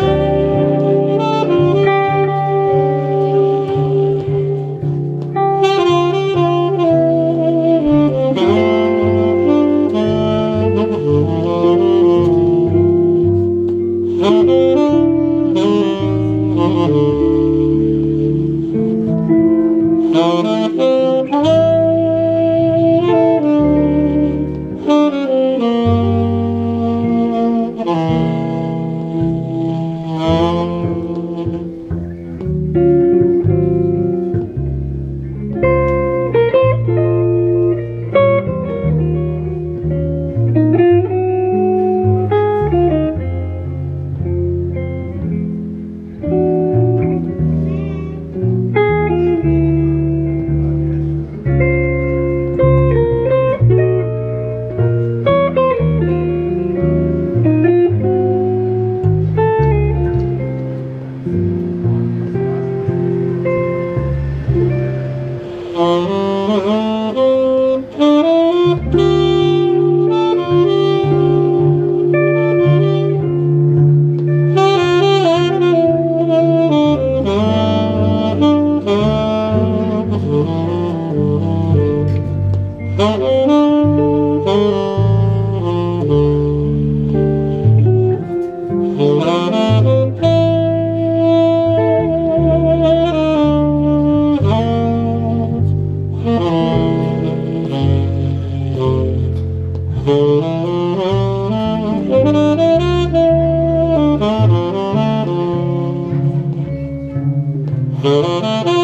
you. Música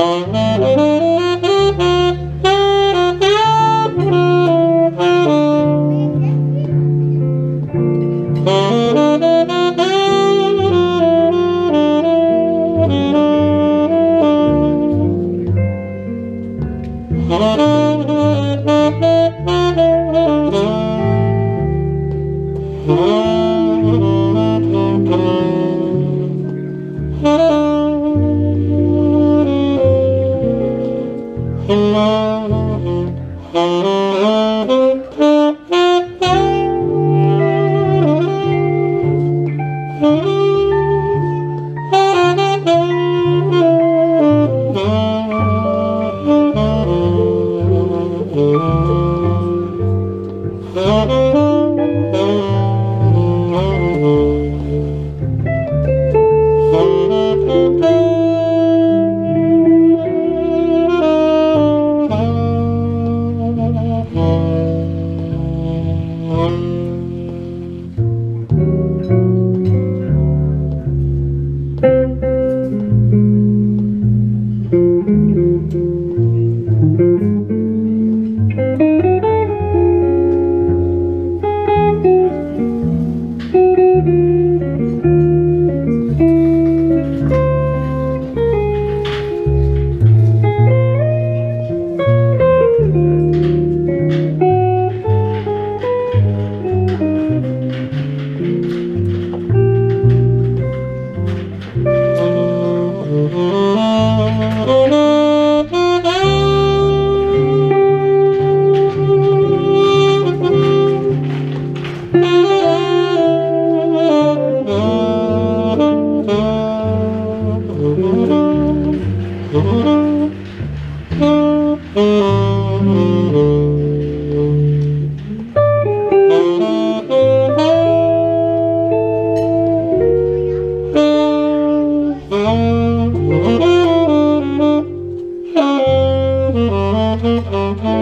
Mm-hmm.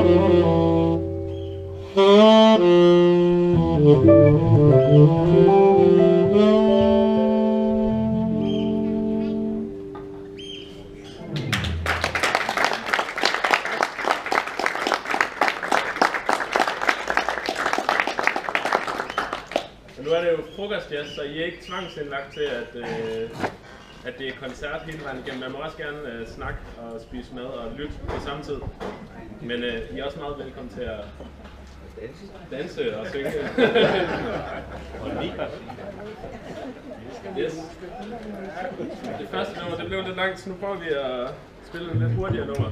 Nu er det jo frokostjazz, så I er ikke tvangsindlagt til, at, øh, at det er koncert hele vejen igennem. Man må også gerne øh, snakke og spise mad og lytte på samme tid. Men øh, I er også meget velkommen til at danse og synge. yes. Det første nummer, det blev lidt langt, så nu prøver vi at spille en lidt hurtigere nummer.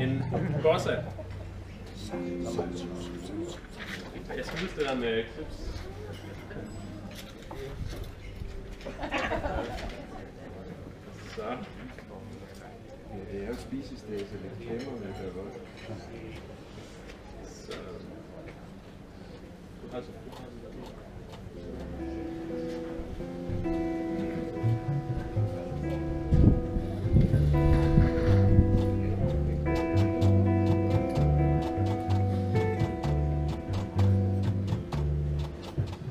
En bossa. Jeg skal huske det der med clips. there's an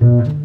Thank mm -hmm. you.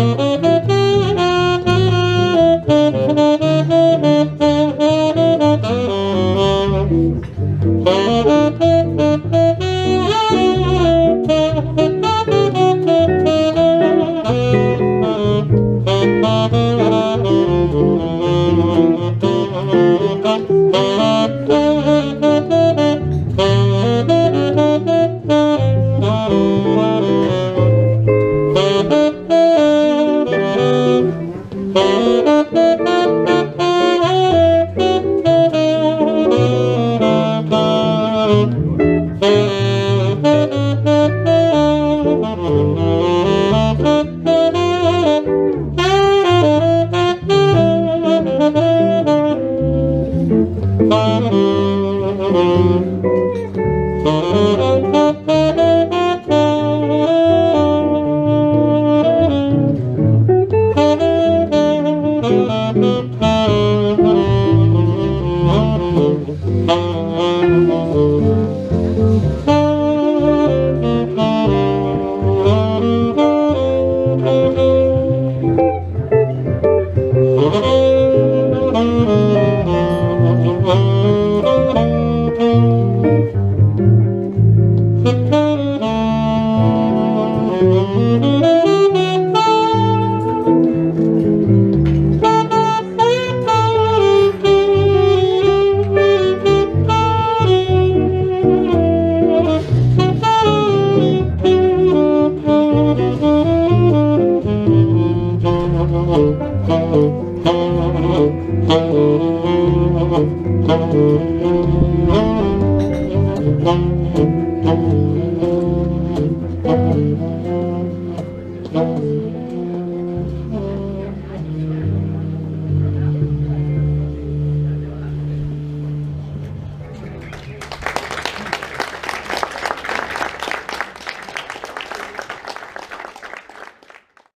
Mm-hmm. Oh, Thank you.